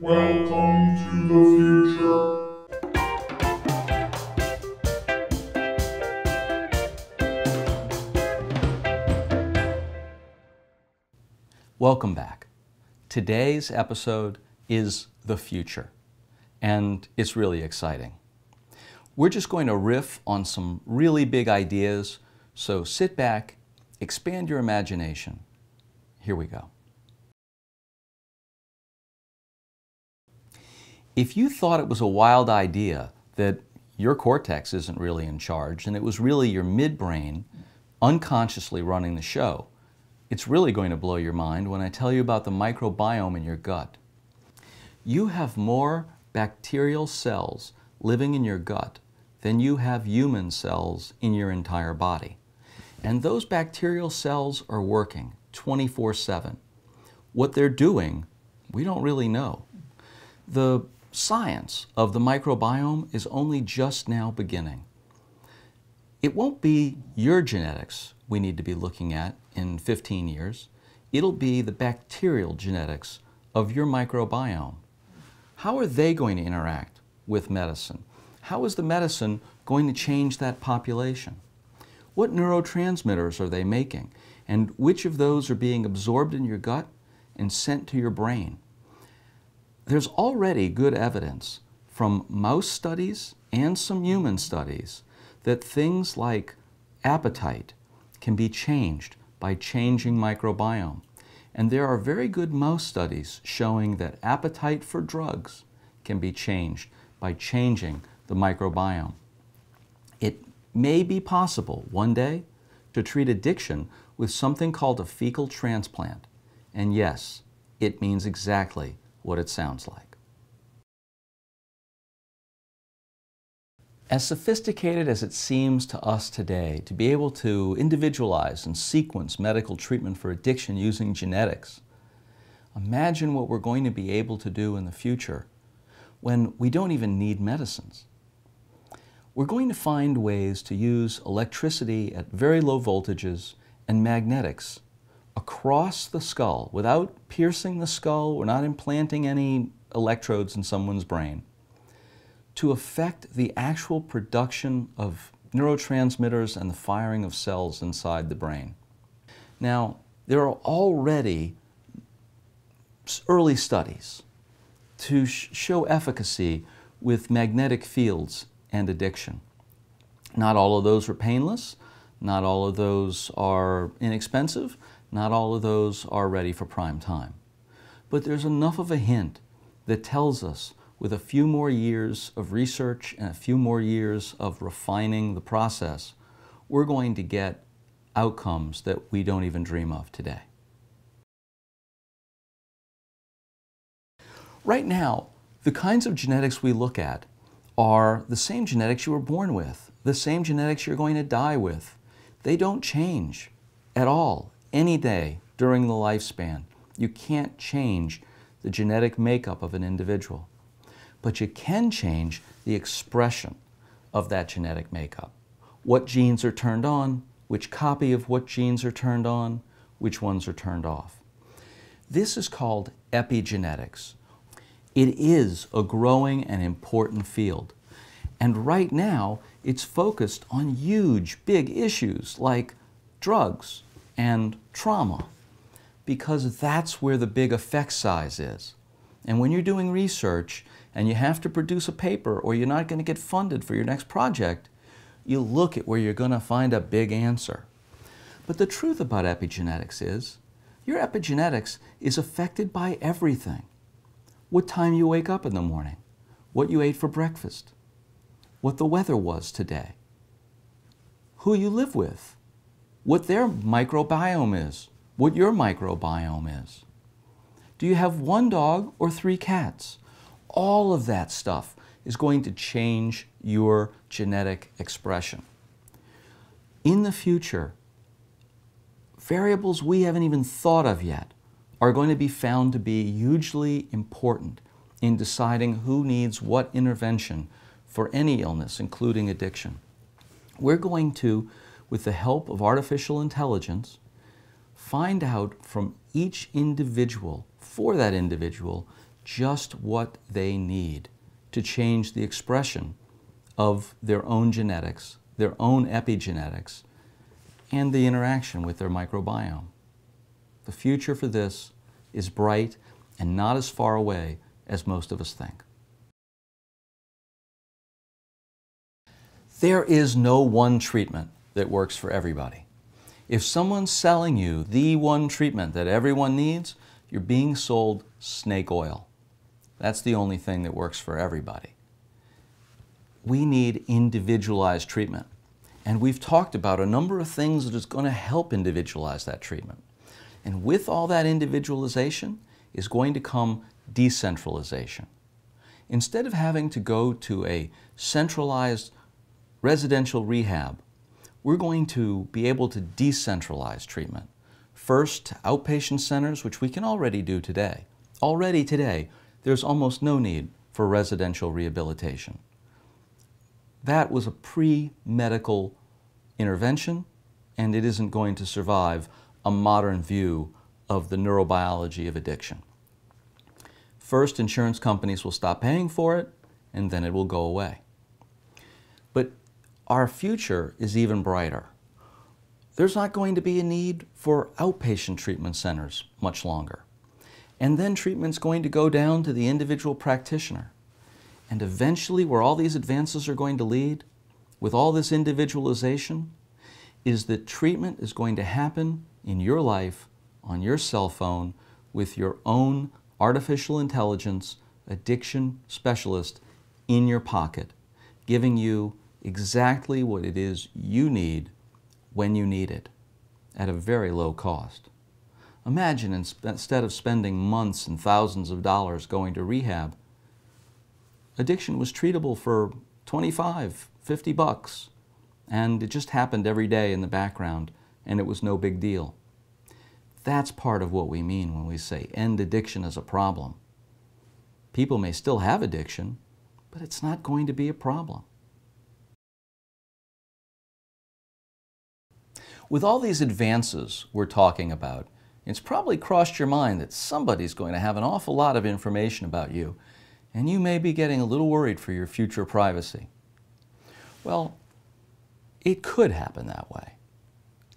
Welcome to the future. Welcome back. Today's episode is the future, and it's really exciting. We're just going to riff on some really big ideas, so sit back, expand your imagination. Here we go. If you thought it was a wild idea that your cortex isn't really in charge and it was really your midbrain unconsciously running the show, it's really going to blow your mind when I tell you about the microbiome in your gut. You have more bacterial cells living in your gut than you have human cells in your entire body. And those bacterial cells are working 24 7. What they're doing, we don't really know. The science of the microbiome is only just now beginning. It won't be your genetics we need to be looking at in 15 years. It'll be the bacterial genetics of your microbiome. How are they going to interact with medicine? How is the medicine going to change that population? What neurotransmitters are they making? And which of those are being absorbed in your gut and sent to your brain? There's already good evidence from mouse studies and some human studies that things like appetite can be changed by changing microbiome. And there are very good mouse studies showing that appetite for drugs can be changed by changing the microbiome. It may be possible one day to treat addiction with something called a fecal transplant. And yes, it means exactly what it sounds like. As sophisticated as it seems to us today to be able to individualize and sequence medical treatment for addiction using genetics, imagine what we're going to be able to do in the future when we don't even need medicines. We're going to find ways to use electricity at very low voltages and magnetics across the skull without piercing the skull. We're not implanting any electrodes in someone's brain to affect the actual production of neurotransmitters and the firing of cells inside the brain. Now, there are already early studies to sh show efficacy with magnetic fields and addiction. Not all of those are painless, not all of those are inexpensive, not all of those are ready for prime time. But there's enough of a hint that tells us with a few more years of research and a few more years of refining the process, we're going to get outcomes that we don't even dream of today. Right now, the kinds of genetics we look at are the same genetics you were born with, the same genetics you're going to die with. They don't change at all any day during the lifespan. You can't change the genetic makeup of an individual, but you can change the expression of that genetic makeup. What genes are turned on, which copy of what genes are turned on, which ones are turned off. This is called epigenetics. It is a growing and important field. And right now, it's focused on huge, big issues like drugs and trauma, because that's where the big effect size is. And when you're doing research and you have to produce a paper or you're not going to get funded for your next project, you look at where you're going to find a big answer. But the truth about epigenetics is your epigenetics is affected by everything what time you wake up in the morning, what you ate for breakfast, what the weather was today, who you live with, what their microbiome is, what your microbiome is. Do you have one dog or three cats? All of that stuff is going to change your genetic expression. In the future, variables we haven't even thought of yet are going to be found to be hugely important in deciding who needs what intervention for any illness, including addiction. We're going to, with the help of artificial intelligence, find out from each individual, for that individual, just what they need to change the expression of their own genetics, their own epigenetics, and the interaction with their microbiome. The future for this is bright and not as far away as most of us think. There is no one treatment that works for everybody. If someone's selling you the one treatment that everyone needs, you're being sold snake oil. That's the only thing that works for everybody. We need individualized treatment. And we've talked about a number of things that is going to help individualize that treatment. And with all that individualization is going to come decentralization. Instead of having to go to a centralized residential rehab, we're going to be able to decentralize treatment. First, outpatient centers, which we can already do today. Already today, there's almost no need for residential rehabilitation. That was a pre-medical intervention, and it isn't going to survive a modern view of the neurobiology of addiction. First, insurance companies will stop paying for it, and then it will go away. Our future is even brighter. There's not going to be a need for outpatient treatment centers much longer. And then treatment's going to go down to the individual practitioner. And eventually, where all these advances are going to lead, with all this individualization, is that treatment is going to happen in your life, on your cell phone, with your own artificial intelligence addiction specialist in your pocket, giving you exactly what it is you need when you need it at a very low cost. Imagine instead of spending months and thousands of dollars going to rehab, addiction was treatable for 25, 50 bucks, and it just happened every day in the background, and it was no big deal. That's part of what we mean when we say end addiction as a problem. People may still have addiction, but it's not going to be a problem. With all these advances we're talking about, it's probably crossed your mind that somebody's going to have an awful lot of information about you, and you may be getting a little worried for your future privacy. Well, it could happen that way.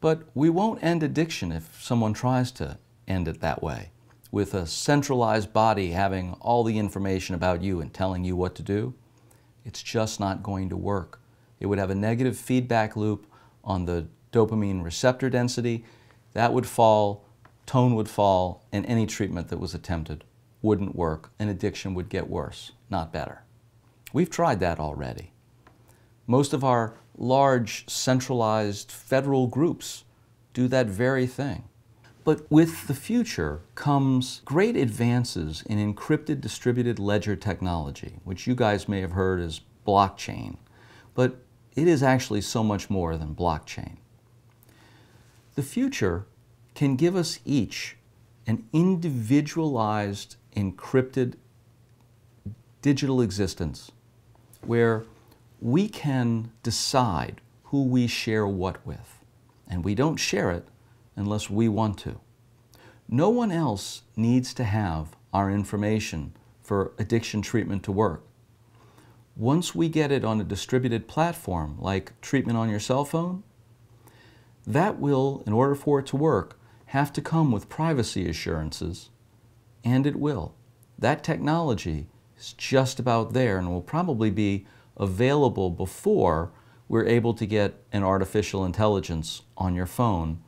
But we won't end addiction if someone tries to end it that way, with a centralized body having all the information about you and telling you what to do. It's just not going to work. It would have a negative feedback loop on the dopamine receptor density, that would fall, tone would fall, and any treatment that was attempted wouldn't work, and addiction would get worse, not better. We've tried that already. Most of our large centralized federal groups do that very thing. But with the future comes great advances in encrypted distributed ledger technology, which you guys may have heard as blockchain. But it is actually so much more than blockchain. The future can give us each an individualized, encrypted digital existence where we can decide who we share what with. And we don't share it unless we want to. No one else needs to have our information for addiction treatment to work. Once we get it on a distributed platform like treatment on your cell phone, that will, in order for it to work, have to come with privacy assurances, and it will. That technology is just about there and will probably be available before we're able to get an artificial intelligence on your phone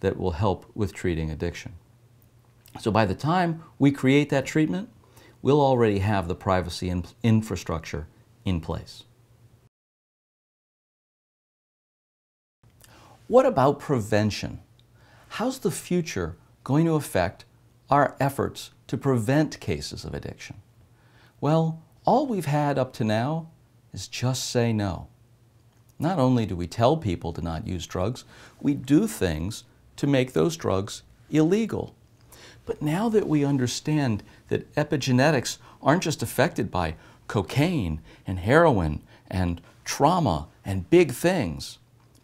that will help with treating addiction. So by the time we create that treatment, we'll already have the privacy in infrastructure in place. What about prevention? How's the future going to affect our efforts to prevent cases of addiction? Well, all we've had up to now is just say no. Not only do we tell people to not use drugs, we do things to make those drugs illegal. But now that we understand that epigenetics aren't just affected by cocaine and heroin and trauma and big things,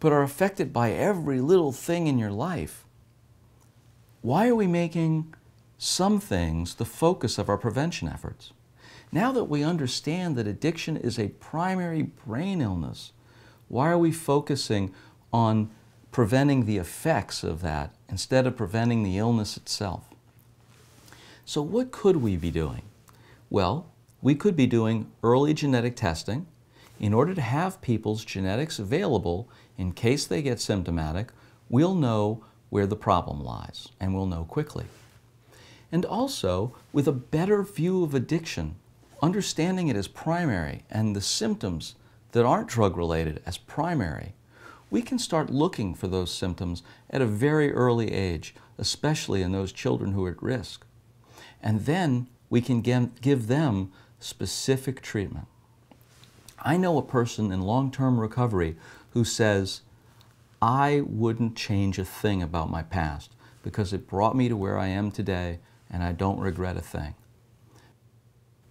but are affected by every little thing in your life, why are we making some things the focus of our prevention efforts. Now that we understand that addiction is a primary brain illness, why are we focusing on preventing the effects of that instead of preventing the illness itself? So, what could we be doing? Well, we could be doing early genetic testing in order to have people's genetics available in case they get symptomatic. We'll know where the problem lies and we'll know quickly. And also, with a better view of addiction, understanding it as primary and the symptoms that aren't drug related as primary, we can start looking for those symptoms at a very early age, especially in those children who are at risk. And then we can give them specific treatment. I know a person in long term recovery who says, I wouldn't change a thing about my past because it brought me to where I am today and I don't regret a thing.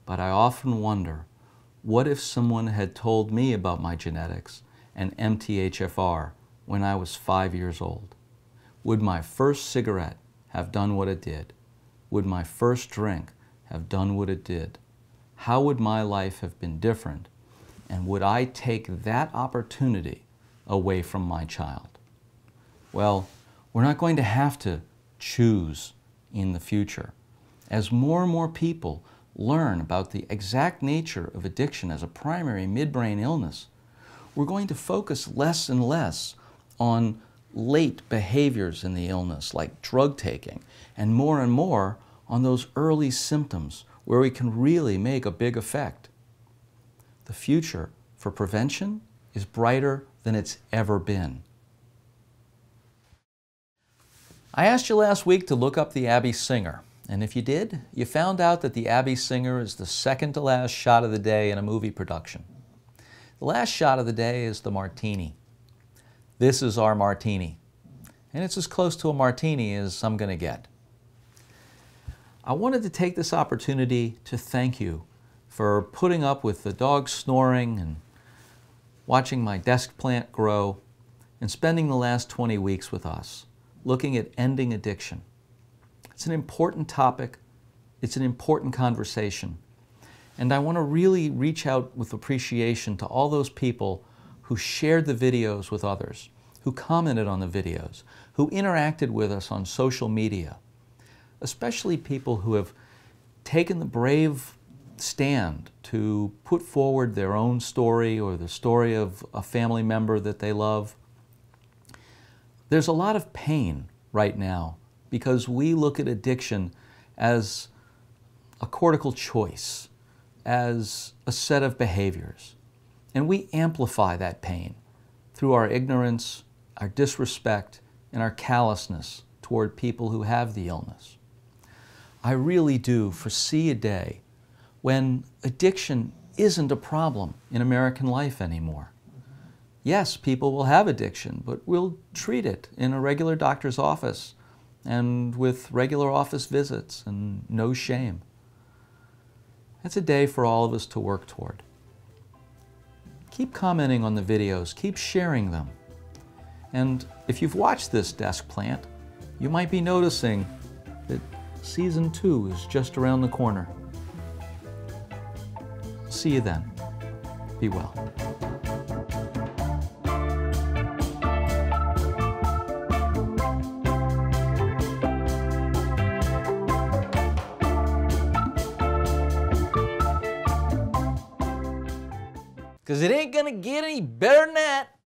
But I often wonder what if someone had told me about my genetics and MTHFR when I was five years old? Would my first cigarette have done what it did? Would my first drink have done what it did? how would my life have been different? And would I take that opportunity away from my child? Well, we're not going to have to choose in the future. As more and more people learn about the exact nature of addiction as a primary midbrain illness, we're going to focus less and less on late behaviors in the illness, like drug taking, and more and more on those early symptoms where we can really make a big effect. The future for prevention is brighter than it's ever been. I asked you last week to look up the Abby Singer, and if you did, you found out that the Abby Singer is the second to last shot of the day in a movie production. The last shot of the day is the martini. This is our martini, and it's as close to a martini as I'm going to get. I wanted to take this opportunity to thank you for putting up with the dog snoring and watching my desk plant grow and spending the last 20 weeks with us looking at ending addiction. It's an important topic, it's an important conversation, and I want to really reach out with appreciation to all those people who shared the videos with others, who commented on the videos, who interacted with us on social media especially people who have taken the brave stand to put forward their own story or the story of a family member that they love. There's a lot of pain right now because we look at addiction as a cortical choice, as a set of behaviors. And we amplify that pain through our ignorance, our disrespect, and our callousness toward people who have the illness. I really do foresee a day when addiction isn't a problem in American life anymore. Yes, people will have addiction, but we'll treat it in a regular doctor's office and with regular office visits and no shame. That's a day for all of us to work toward. Keep commenting on the videos, keep sharing them. And if you've watched this desk plant, you might be noticing that Season 2 is just around the corner. See you then. Be well.